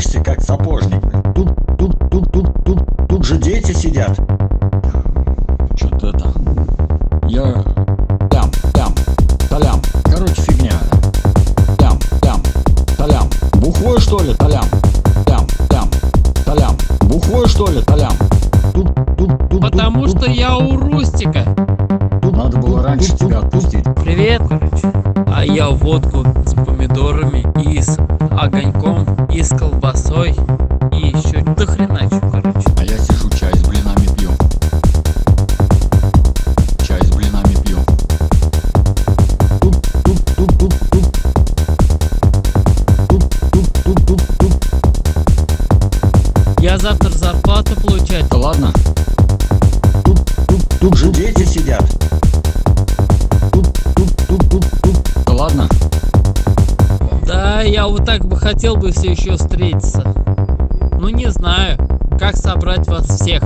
Материшься, как сапожник. Тут, тут, тут, тут, тут, тут же дети сидят. Что-то это... Я... Лям, лям, талям. Короче, фигня. Лям, лям, талям. Бухой, что ли, талям? Лям, лям, талям. Бухой, что ли, талям? Тут, тут, тут, Потому тут, что я у Рустика. тут, Надо было раньше тебя отпустить. Привет, короче. А я водку с помидорами и с огоньком, и с колбасой, и еще до хрена чё, короче. А я сижу, чай с блинами пью. Чай с блинами пью. Я завтра зарплату получать. Да ладно? Вот так бы хотел бы все еще встретиться. Ну не знаю, как собрать вас всех.